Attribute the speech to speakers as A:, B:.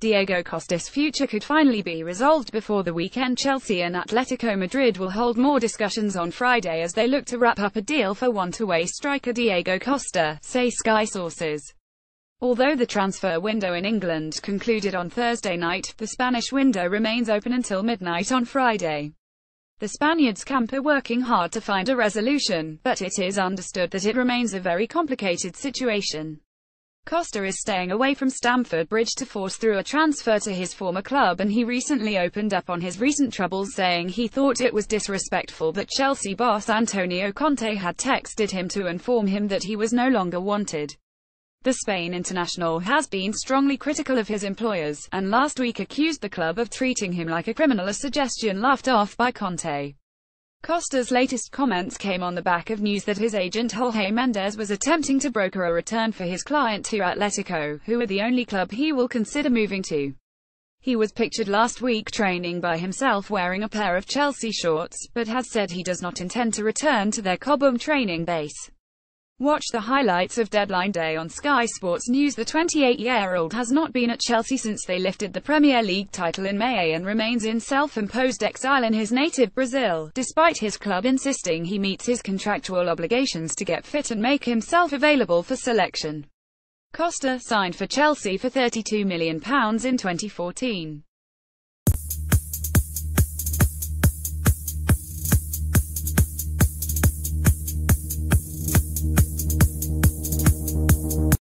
A: Diego Costa's future could finally be resolved before the weekend. Chelsea and Atletico Madrid will hold more discussions on Friday as they look to wrap up a deal for one-to-way striker Diego Costa, say Sky sources. Although the transfer window in England concluded on Thursday night, the Spanish window remains open until midnight on Friday. The Spaniards camp are working hard to find a resolution, but it is understood that it remains a very complicated situation. Costa is staying away from Stamford Bridge to force through a transfer to his former club and he recently opened up on his recent troubles saying he thought it was disrespectful that Chelsea boss Antonio Conte had texted him to inform him that he was no longer wanted. The Spain international has been strongly critical of his employers, and last week accused the club of treating him like a criminal a suggestion laughed off by Conte. Costa's latest comments came on the back of news that his agent Jorge Mendes was attempting to broker a return for his client to Atletico, who are the only club he will consider moving to. He was pictured last week training by himself wearing a pair of Chelsea shorts, but has said he does not intend to return to their Cobham training base. Watch the highlights of Deadline Day on Sky Sports News. The 28-year-old has not been at Chelsea since they lifted the Premier League title in May and remains in self-imposed exile in his native Brazil, despite his club insisting he meets his contractual obligations to get fit and make himself available for selection. Costa signed for Chelsea for £32 million in 2014.